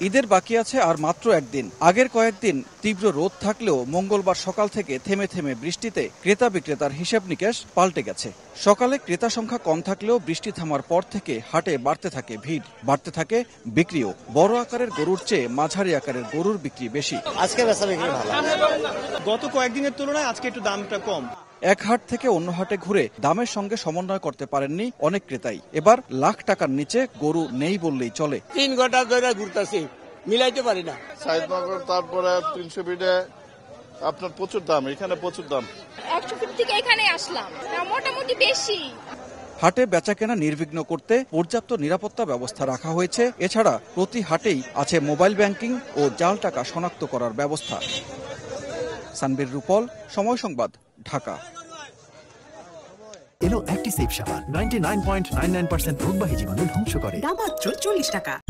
ঈদের বাকি আছে আর মাত্র একদিন। আগের কয়েকদিন তীব্র রোদ থাকলেও মঙ্গলবার সকাল থেকে থেমে থেমে বৃষ্টিতে ক্রেতা বিক্রেতার হিসাব নিকেশ পাল্টে গেছে। সকালে ক্রেতা সংখ্যা কম থাকলেও বৃষ্টি থামার পর থেকে হাটে বাড়তে থাকে ভিড় বাড়তে থাকে বিক্রিও। বড় আকারের গরুর চেয়ে মাঝারি আকারের গরুর বিক্রি বেশি। আজকে বেচা বিক্রি ভালো। গত কয়েকদিনের তুলনায় আজকে একটু দামটা কম। এক হাট থেকে অন্য হাটে ঘুরে দামের সঙ্গে সমন্বয় করতে পারেননি অনেক ক্রেতাই। এবার লাখ টাকার নিচে গরু নেই বললেই চলে। তিন ঘণ্টা ধরে ঘুরতেছি মিলাইতে পারি না। সাইদনগর তারপরে তিনশো ফিটে আপনার প্রচুর দাম এখানে প্রচুর দাম। একশো ফিট থেকে এখানে আসলাম। মোটামুটি বেশি। হাটে বেচাকেনা নির্বিঘ্ন করতে পর্যাপ্ত নিরাপত্তা ব্যবস্থা রাখা হয়েছে। এছাড়া প্রতি হাটেই আছে মোবাইল ব্যাংকিং ও জাল টাকা শনাক্ত করার ব্যবস্থা। সানবীর রূপল সময় সংবাদ ঢাকা। এলো অ্যাক্টিসেভ সাবান। Ninety nine point nine nine percent রোগবাহী জীবাণু ধ্বংস করে। দাম মাত্র চল্লিশ টাকা।